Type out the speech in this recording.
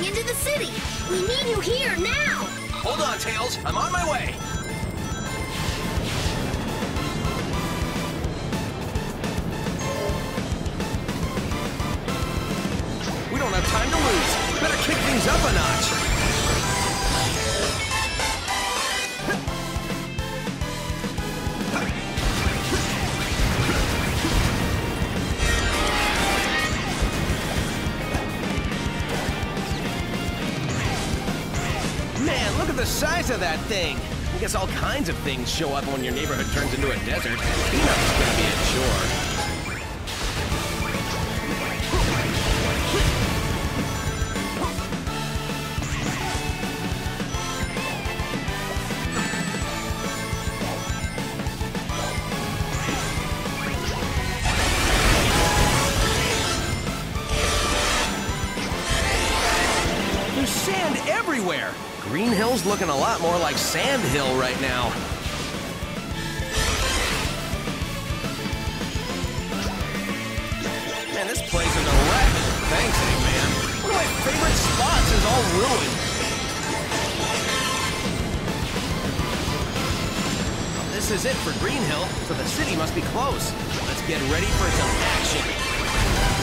getting into the city. We need you here now. Hold on, Tails. I'm on my way. We don't have time to lose. Better kick things up a notch. Man, look at the size of that thing. I guess all kinds of things show up when your neighborhood turns into a desert. Peanut's gonna be a chore. Sand everywhere. Green Hill's looking a lot more like Sand Hill right now. Man, this place is a wreck. Thanks, Eggman. One of my favorite spots is all ruined. This is it for Green Hill, so the city must be close. Let's get ready for some action.